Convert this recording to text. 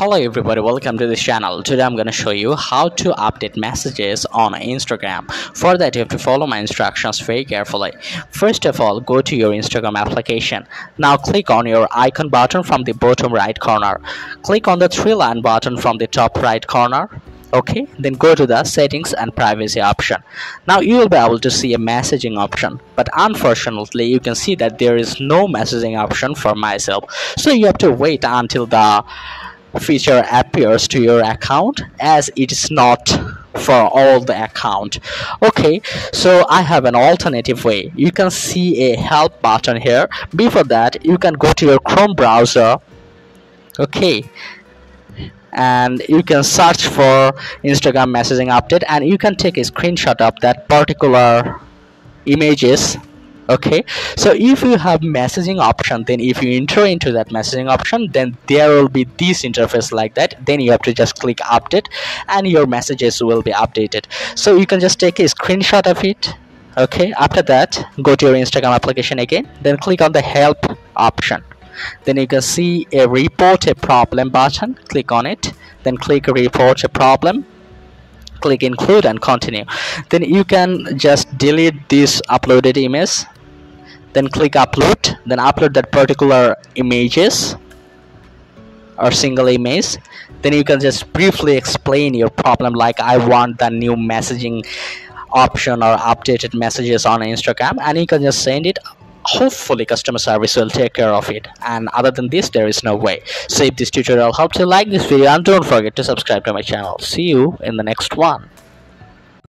Hello everybody, welcome to this channel. Today I'm going to show you how to update messages on Instagram. For that you have to follow my instructions very carefully. First of all, go to your Instagram application. Now click on your icon button from the bottom right corner. Click on the three line button from the top right corner okay then go to the settings and privacy option now you will be able to see a messaging option but unfortunately you can see that there is no messaging option for myself so you have to wait until the feature appears to your account as it is not for all the account. Okay so i have an alternative way. You can see a help button here. Before that you can go to your chrome browser. Okay and you can search for instagram messaging update and you can take a screenshot of that particular images okay so if you have messaging option then if you enter into that messaging option then there will be this interface like that. Then you have to just click update and your messages will be updated. So you can just take a screenshot of it. Okay after that go to your instagram application again then click on the help option. Then you can see a report a problem button click on it then click report a problem click include and continue. Then you can just delete this uploaded image then click upload. Then upload that particular images or single image. Then you can just briefly explain your problem like I want the new messaging option or updated messages on Instagram and you can just send it. Hopefully customer service will take care of it. And other than this there is no way. So if this tutorial helped you like this video and don't forget to subscribe to my channel. See you in the next one